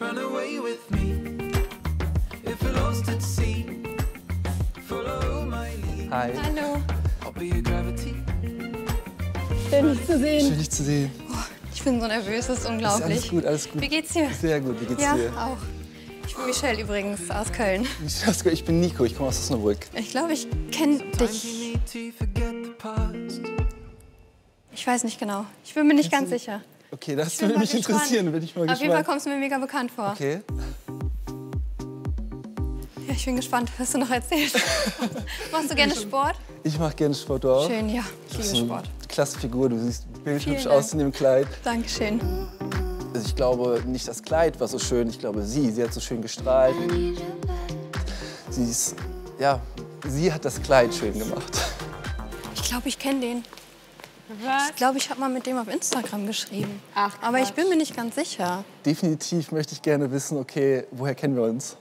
Run away with me. If you're lost at sea, follow my lead. Hi. Hallo. I'll be your gravity. Schön, dich zu sehen. Schön, dich zu sehen. Ich bin so nervös, das ist unglaublich. Alles gut, alles gut. Wie geht's dir? Sehr gut, wie geht's Ja, dir? auch. Ich bin Michelle übrigens aus Köln. Ich bin Nico, ich komme aus Osnabrück. Ich glaube, ich kenne dich. Ich weiß nicht genau. Ich bin mir nicht ganz sicher. Okay, das würde mich gespannt. interessieren, bin ich mal Auf jeden Fall gespannt. kommst du mir mega bekannt vor. Okay. Ja, ich bin gespannt, was du noch erzählst. Machst du gerne Sport? Ich mache gerne Sport du auch. Schön, ja. Ich liebe Sport. Klasse Figur, du siehst bildhübsch aus in dem Kleid. Dankeschön. Also ich glaube, nicht das Kleid war so schön, ich glaube sie. Sie hat so schön gestrahlt. Sie ist, ja, sie hat das Kleid schön gemacht. Ich glaube, ich kenne den. Was? Ich glaube, ich habe mal mit dem auf Instagram geschrieben. Ach, Aber ich Quatsch. bin mir nicht ganz sicher. Definitiv möchte ich gerne wissen, okay, woher kennen wir uns?